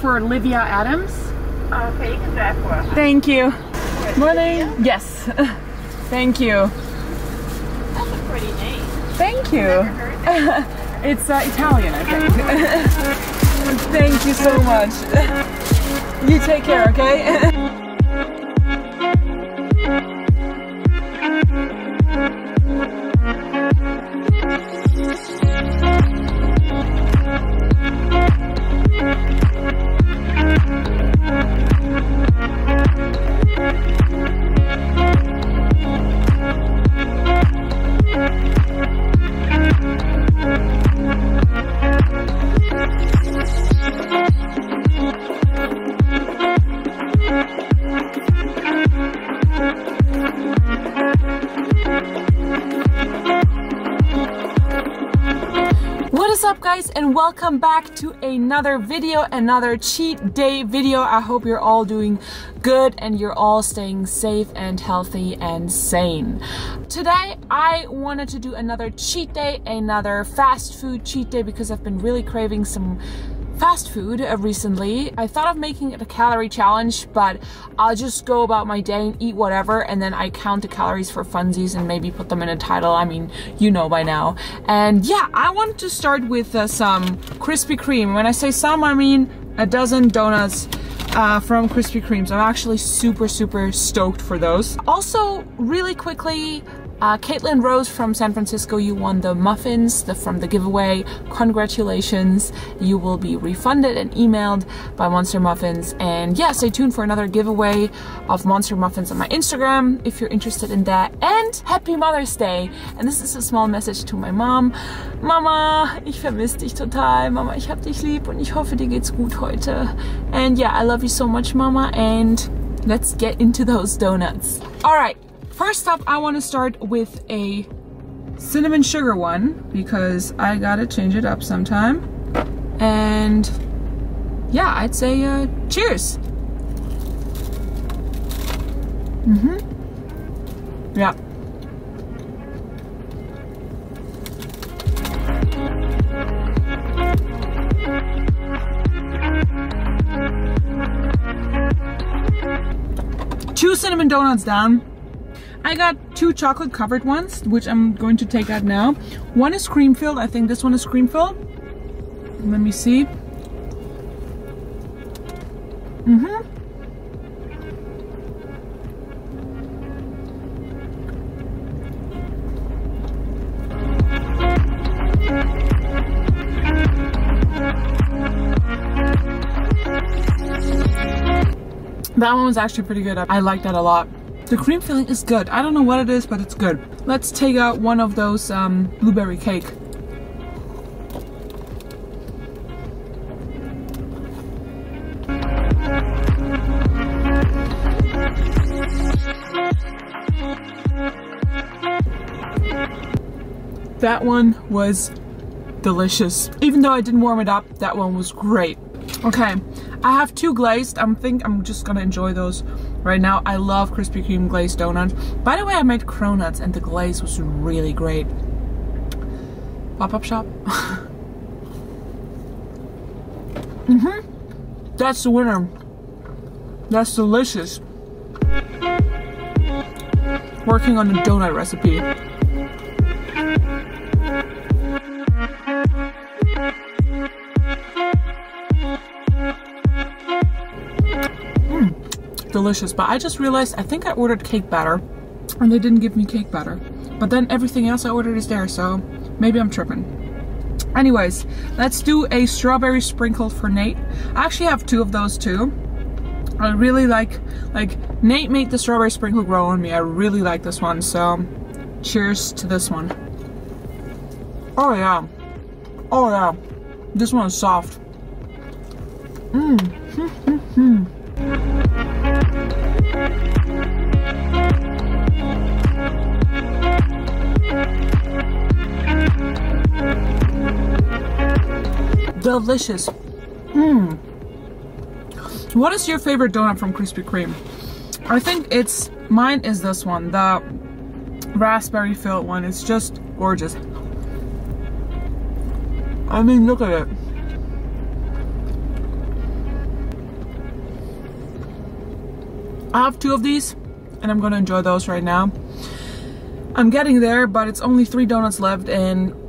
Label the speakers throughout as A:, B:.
A: for Livia Adams.
B: Okay, you can drive for us.
A: Thank you. Morning. Yes. Thank you.
B: That's a pretty name.
A: Thank you.
B: Never heard that.
A: It's uh, Italian, I think. Thank you so much. You take care, okay? Welcome back to another video, another cheat day video. I hope you're all doing good and you're all staying safe and healthy and sane. Today I wanted to do another cheat day, another fast food cheat day because I've been really craving some fast food uh, recently. I thought of making it a calorie challenge, but I'll just go about my day and eat whatever, and then I count the calories for funsies and maybe put them in a title. I mean, you know by now. And yeah, I wanted to start with uh, some Krispy Kreme. When I say some, I mean a dozen donuts uh, from Krispy Kremes. I'm actually super, super stoked for those. Also, really quickly, uh, Caitlin Rose from San Francisco, you won the muffins the, from the giveaway. Congratulations. You will be refunded and emailed by Monster Muffins. And yeah, stay tuned for another giveaway of Monster Muffins on my Instagram if you're interested in that. And happy Mother's Day. And this is a small message to my mom. Mama, ich vermisse dich total. Mama, ich hab dich lieb und ich hoffe, dir geht's gut heute. And yeah, I love you so much, Mama. And let's get into those donuts. All right. First up, I want to start with a cinnamon sugar one because I gotta change it up sometime. And yeah, I'd say uh, cheers. Mm-hmm. Yeah. Two cinnamon donuts down. I got two chocolate covered ones, which I'm going to take out now. One is cream filled. I think this one is cream filled. Let me see. Mm-hmm. That one was actually pretty good. I like that a lot. The cream filling is good. I don't know what it is, but it's good. Let's take out one of those um, blueberry cake. That one was delicious. Even though I didn't warm it up, that one was great. Okay, I have two glazed. I'm think I'm just gonna enjoy those right now. I love Krispy Kreme glazed donuts. By the way, I made cronuts and the glaze was really great. Pop-up shop. mm-hmm. That's the winner. That's delicious. Working on a donut recipe. Delicious. But I just realized I think I ordered cake batter and they didn't give me cake batter. But then everything else I ordered is there, so maybe I'm tripping. Anyways, let's do a strawberry sprinkle for Nate. I actually have two of those too. I really like, like, Nate made the strawberry sprinkle grow on me. I really like this one, so cheers to this one. Oh yeah. Oh yeah. This one is soft. Mmm. delicious. Mmm. What is your favorite donut from Krispy Kreme? I think it's, mine is this one, the raspberry filled one. It's just gorgeous. I mean, look at it. I have two of these and I'm gonna enjoy those right now. I'm getting there, but it's only three donuts left and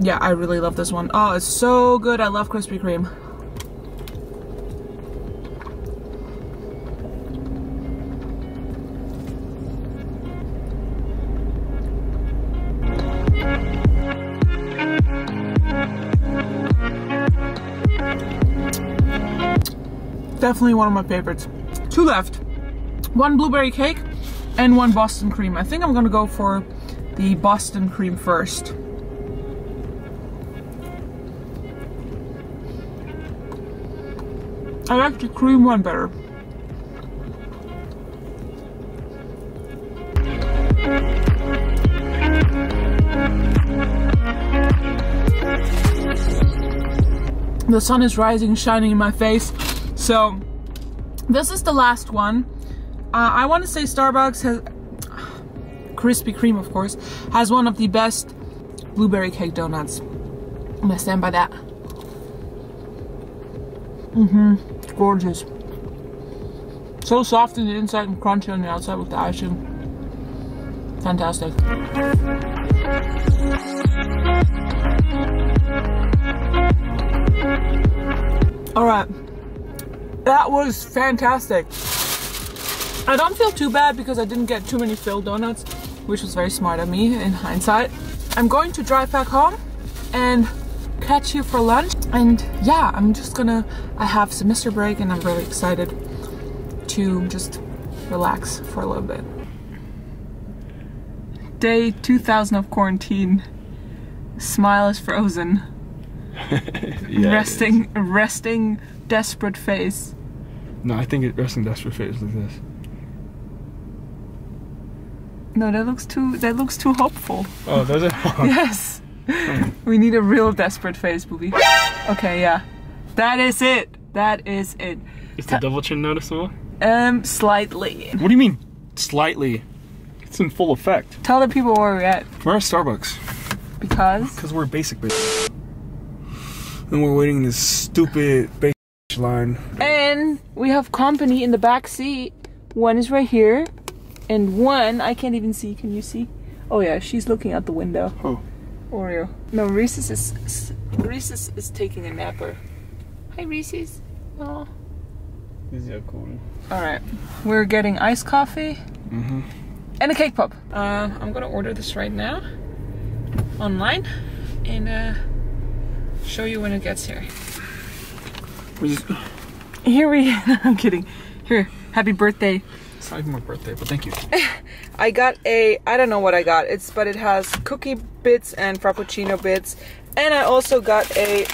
A: yeah, I really love this one. Oh, it's so good. I love Krispy Kreme. Definitely one of my favorites. Two left. One blueberry cake and one Boston cream. I think I'm gonna go for the Boston cream first. I like the cream one better. The sun is rising, shining in my face. So, this is the last one. Uh, I want to say Starbucks has, Krispy Kreme of course, has one of the best blueberry cake donuts. I'm gonna stand by that. Mm-hmm, gorgeous. So soft on the inside and crunchy on the outside with the icing. Fantastic. All right, that was fantastic. I don't feel too bad because I didn't get too many filled donuts, which was very smart of me in hindsight. I'm going to drive back home and catch you for lunch. And yeah, I'm just gonna, I have semester break and I'm really excited to just relax for a little bit. Day 2000 of quarantine. Smile is frozen.
C: yeah,
A: resting, resting, desperate face.
C: No, I think it resting desperate face like this.
A: No, that looks too, that looks too hopeful.
C: Oh, does it?
A: Yes. we need a real desperate face, booby. Okay, yeah. That is it. That is it.
C: Is the double chin noticeable?
A: Um, slightly.
C: What do you mean? Slightly. It's in full effect.
A: Tell the people where we're at.
C: We're at Starbucks.
A: Because?
C: Because we're basic bitch. And we're waiting in this stupid basic line.
A: And we have company in the back seat. One is right here. And one, I can't even see. Can you see? Oh yeah, she's looking out the window.
C: Oh.
A: Oreo. No, Reese's is, is Reese's is taking a napper. Hi Reese's. Oh.
C: Is that cool?
A: All right, we're getting iced coffee
C: Mm-hmm.
A: and a cake pop. Uh, I'm gonna order this right now online and uh, show you when it gets here. Here we. I'm kidding. Here, happy birthday.
C: It's not even my birthday, but thank you.
A: I got a. I don't know what I got. It's but it has cookie bits and frappuccino bits, and I also got a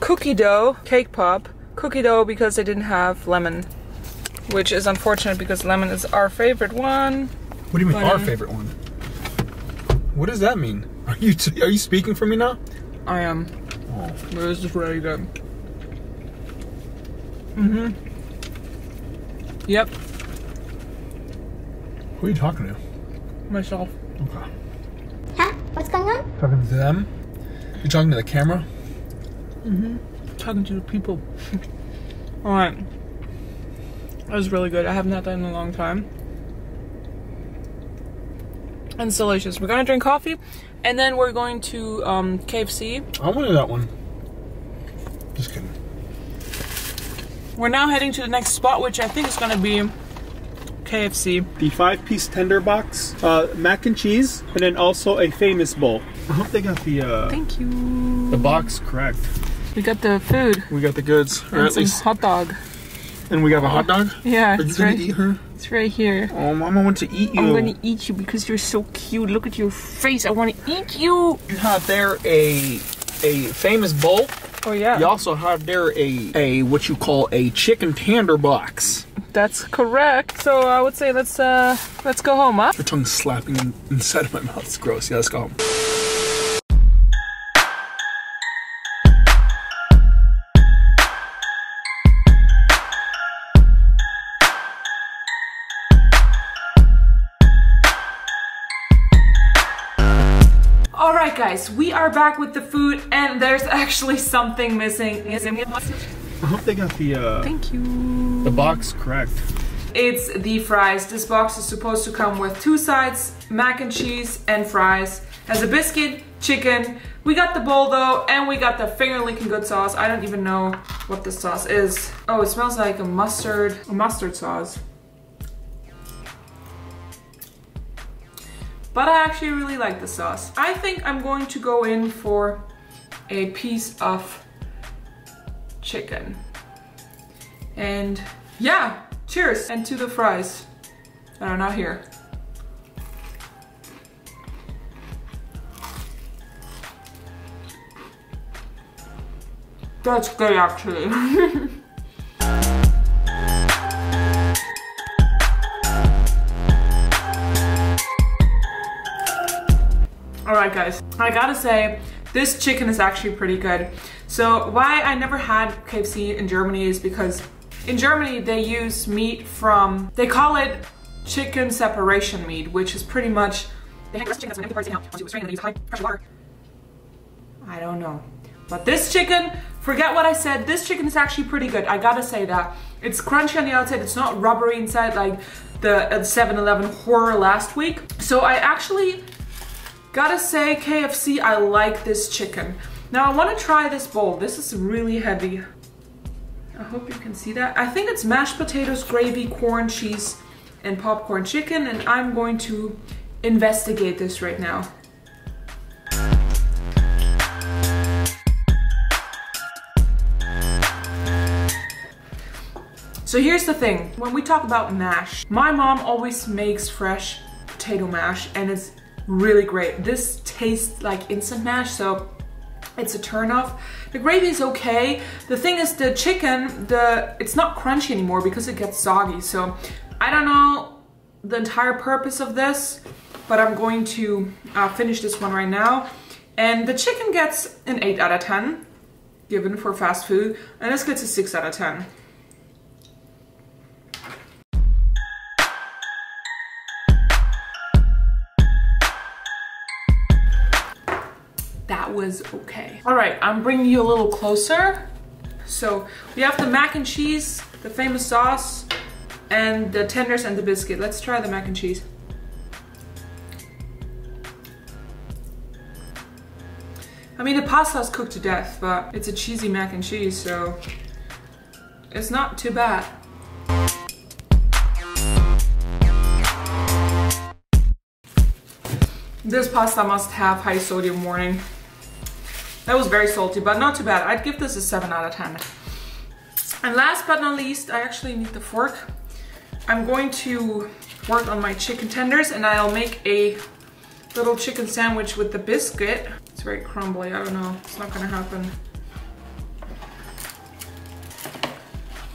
A: cookie dough cake pop. Cookie dough because I didn't have lemon, which is unfortunate because lemon is our favorite one.
C: What do you mean,
A: But,
C: our favorite one? What does that mean? Are you t- are you speaking for me now?
A: I am.
C: Oh.
A: This is really good. Mhm. Yep.
C: Who are you talking to?
A: Myself.
C: Okay.
D: Huh? What's going on?
C: Talking to them? You're talking to the camera? Mm-hmm.
A: Talking to the people. All right. That was really good. I haven't had that in a long time. And it's delicious. We're gonna drink coffee, and then we're going to um, KFC.
C: I wanted that one. Just kidding.
A: We're now heading to the next spot, which I think is gonna be KFC.
E: the five piece tender box, uh, mac and cheese, and then also a famous bowl.
C: I hope they got the uh,
A: Thank you.
C: the box correct.
A: We got the food
C: We got the goods, or at least,
A: hot dog.
C: and we have a hot dog.
A: Yeah,
C: Are you
A: it's
C: gonna
A: right,
C: eat her?
A: it's right here.
C: Oh, Mama wants to eat you.
A: I'm gonna eat you because you're so cute. Look at your face. I want to eat you.
C: You have there a a famous bowl.
A: Oh yeah.
C: You also have there a a what you call a chicken tender box.
A: That's correct. So I would say let's uh let's go home, huh?
C: Your tongue's slapping inside of my mouth. It's gross. Yeah, let's go home.
A: Right, guys, we are back with the food, and there's actually something missing.
E: I hope they got the uh,
A: Thank you.
C: The box correct.
A: It's the fries. This box is supposed to come with two sides, mac and cheese and fries. Has a biscuit, chicken. We got the bowl though, and we got the finger licking good sauce. I don't even know what this sauce is. Oh, it smells like a mustard, a mustard sauce. But I actually really like the sauce. I think I'm going to go in for a piece of chicken. And yeah, cheers. And to the fries that are not here. That's good actually. right guys, I gotta say, this chicken is actually pretty good. So why I never had KFC in Germany is because in Germany they use meat from, they call it chicken separation meat, which is pretty much, they hang the chicken empty and pressure water. I don't know. But this chicken, forget what I said, this chicken is actually pretty good. I gotta say that. It's crunchy on the outside, it's not rubbery inside like the uh, 7-Eleven horror last week. So I actually Gotta say, KFC, I like this chicken. Now I wanna try this bowl. This is really heavy. I hope you can see that. I think it's mashed potatoes, gravy, corn, cheese, and popcorn chicken, and I'm going to investigate this right now. So here's the thing, when we talk about mash, my mom always makes fresh potato mash and it's really great. This tastes like instant mash, so it's a turn off. The gravy is okay. The thing is the chicken, the it's not crunchy anymore because it gets soggy. So I don't know the entire purpose of this, but I'm going to uh, finish this one right now. And the chicken gets an 8 out of 10, given for fast food, and this gets a 6 out of 10. Was okay. All right, I'm bringing you a little closer. So we have the mac and cheese, the famous sauce, and the tenders and the biscuit. Let's try the mac and cheese. I mean, the pasta is cooked to death, but it's a cheesy mac and cheese, so it's not too bad. This pasta must have high sodium warning. That was very salty, but not too bad. I'd give this a 7 out of 10. And last but not least, I actually need the fork. I'm going to work on my chicken tenders and I'll make a little chicken sandwich with the biscuit. It's very crumbly, I don't know, it's not gonna happen.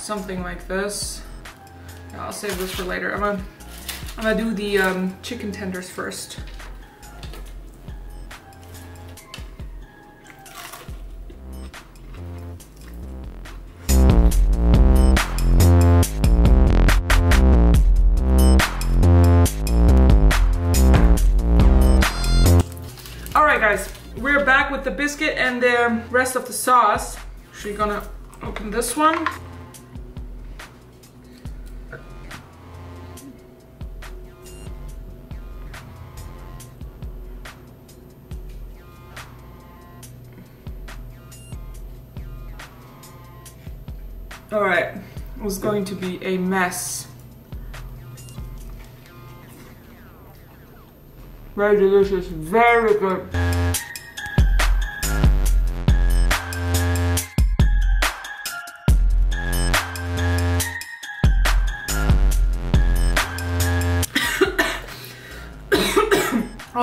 A: Something like this. Yeah, I'll save this for later. I'm gonna, I'm gonna do the um, chicken tenders first. And the rest of the sauce. Actually gonna open this one. All right, it was going to be a mess. Very delicious, very good.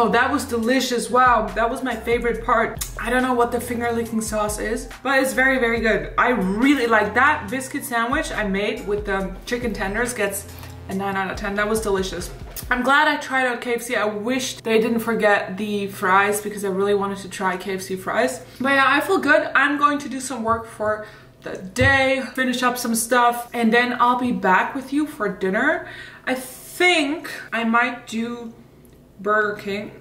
A: Oh, that was delicious. Wow, that was my favorite part. I don't know what the finger licking sauce is, but it's very, very good. I really like that biscuit sandwich I made with the chicken tenders gets a 9 out of 10. That was delicious. I'm glad I tried out KFC. I wish they didn't forget the fries because I really wanted to try KFC fries. But yeah, I feel good. I'm going to do some work for the day, finish up some stuff, and then I'll be back with you for dinner. I think I might do Burger King.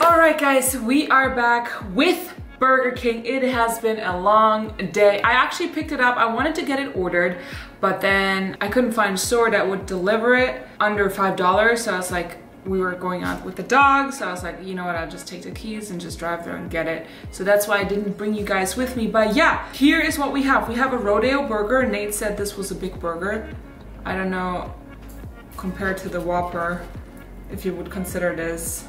A: Alright guys, we are back with Burger King. It has been a long day. I actually picked it up. I wanted to get it ordered, but then I couldn't find a store that would deliver it under $5. So I was like, we were going out with the dog. So I was like, you know what, I'll just take the keys and just drive there and get it. So that's why I didn't bring you guys with me. But yeah, here is what we have. We have a Rodeo burger. Nate said this was a big burger. I don't know, compared to the Whopper, if you would consider this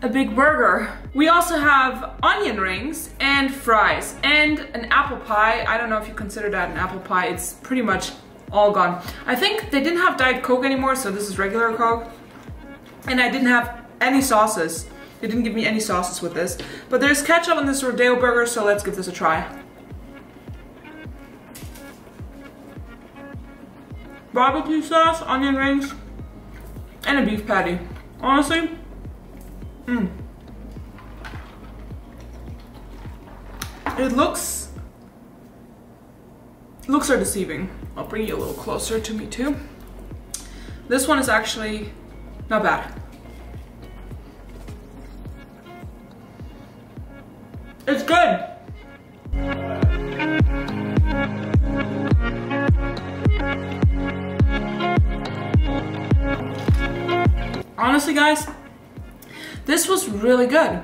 A: a big burger. We also have onion rings and fries and an apple pie. I don't know if you consider that an apple pie. It's pretty much all gone. I think they didn't have Diet Coke anymore, so this is regular Coke. And I didn't have any sauces. They didn't give me any sauces with this. But there's ketchup on this Rodeo burger, so let's give this a try. Barbecue sauce, onion rings, and a beef patty. Honestly, Hmm. It looks, looks are deceiving. I'll bring you a little closer to me too. This one is actually not bad. Really good.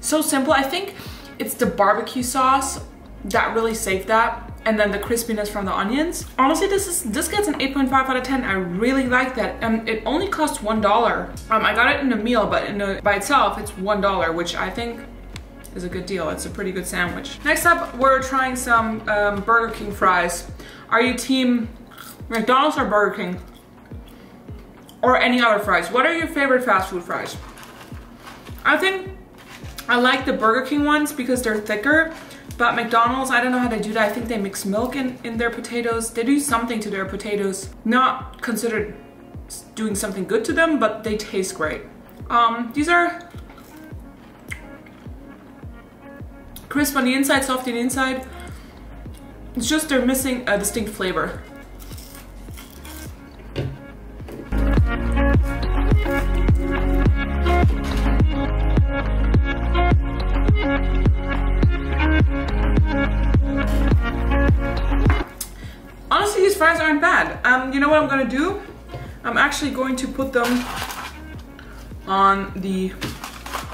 A: So simple. I think it's the barbecue sauce that really saved that and then the crispiness from the onions. Honestly, this is this gets an 8.5 out of 10. I really like that. And it only costs $1. Um, I got it in a meal, but in a, by itself, it's $1, which I think is a good deal. It's a pretty good sandwich. Next up, we're trying some um, Burger King fries. Are you team McDonald's or Burger King? Or any other fries? What are your favorite fast food fries? I think I like the Burger King ones because they're thicker, but McDonald's, I don't know how they do that. I think they mix milk in, in their potatoes. They do something to their potatoes. Not considered doing something good to them, but they taste great. Um, these are crisp on the inside, soft on the inside. It's just they're missing a distinct flavor. Fries aren't bad. Um, you know what I'm gonna do? I'm actually going to put them on the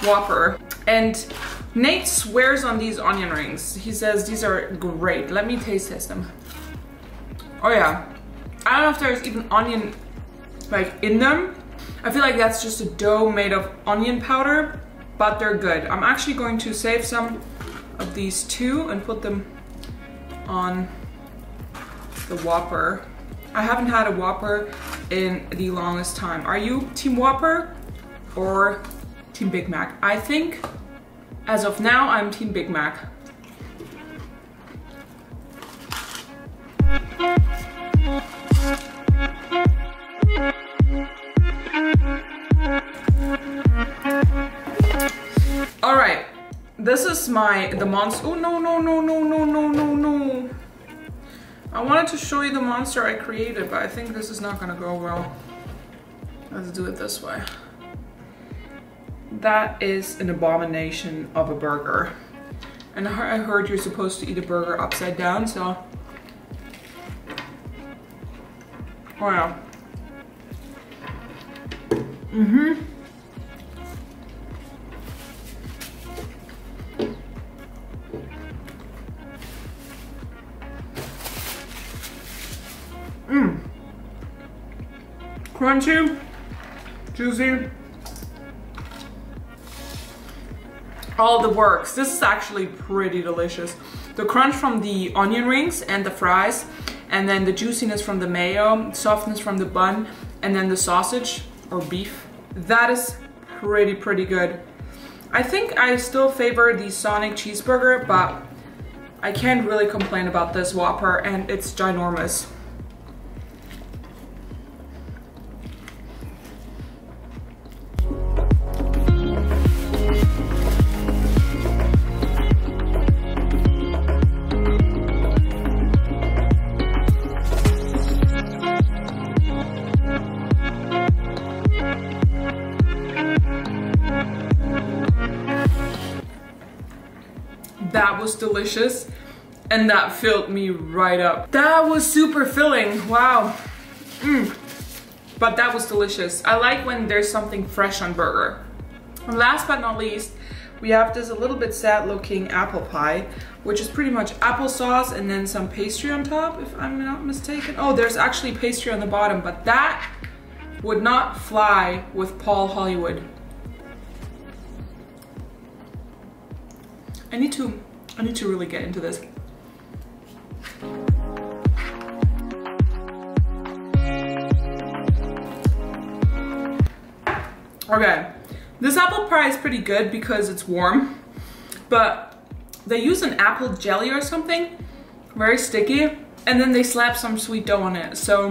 A: Whopper. And Nate swears on these onion rings. He says these are great. Let me taste test them. Oh yeah. I don't know if there's even onion like in them. I feel like that's just a dough made of onion powder, but they're good. I'm actually going to save some of these two and put them on the Whopper. I haven't had a Whopper in the longest time. Are you Team Whopper or Team Big Mac? I think as of now, I'm Team Big Mac. All right, this is my, the monster, oh no, no, no, no, no, no, no, no. I wanted to show you the monster I created, but I think this is not gonna go well. Let's do it this way. That is an abomination of a burger. And I heard you're supposed to eat a burger upside down, so. Wow. Mm-hmm. Crunchy, juicy. All the works. This is actually pretty delicious. The crunch from the onion rings and the fries, and then the juiciness from the mayo, softness from the bun, and then the sausage or beef. That is pretty, pretty good. I think I still favor the Sonic cheeseburger, but I can't really complain about this Whopper and it's ginormous. Was delicious and that filled me right up. That was super filling, wow. Mm. But that was delicious. I like when there's something fresh on burger. And last but not least, we have this a little bit sad looking apple pie, which is pretty much applesauce and then some pastry on top, if I'm not mistaken. Oh, there's actually pastry on the bottom, but that would not fly with Paul Hollywood. I need to, I need to really get into this. Okay, this apple pie is pretty good because it's warm, but they use an apple jelly or something, very sticky, and then they slap some sweet dough on it. So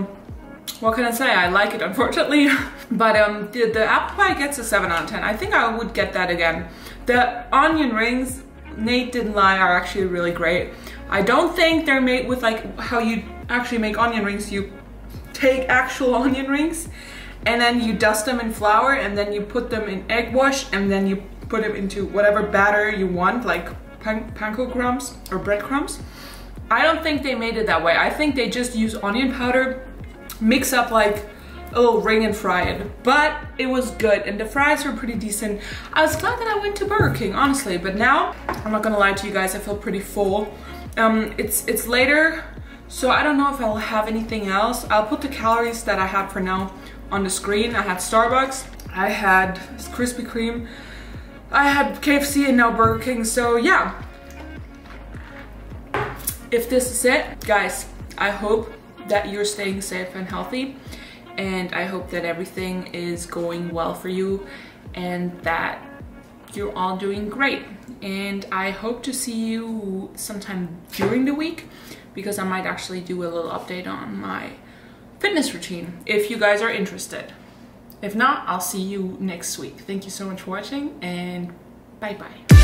A: what can I say? I like it, unfortunately. but um, the, the apple pie gets a 7 out of 10. I think I would get that again. The onion rings, Nate didn't lie, are actually really great. I don't think they're made with like how you actually make onion rings. You take actual onion rings and then you dust them in flour and then you put them in egg wash and then you put them into whatever batter you want like pan panko crumbs or breadcrumbs. I don't think they made it that way. I think they just use onion powder, mix up like a little ring and fry it. But it was good and the fries were pretty decent. I was glad that I went to Burger King, honestly. But now, I'm not gonna lie to you guys, I feel pretty full. Um, it's, it's later, so I don't know if I'll have anything else. I'll put the calories that I had for now on the screen. I had Starbucks, I had Krispy Kreme, I had KFC and now Burger King. So yeah, if this is it, guys, I hope that you're staying safe and healthy. And I hope that everything is going well for you and that you're all doing great. And I hope to see you sometime during the week because I might actually do a little update on my fitness routine if you guys are interested. If not, I'll see you next week. Thank you so much for watching and bye bye.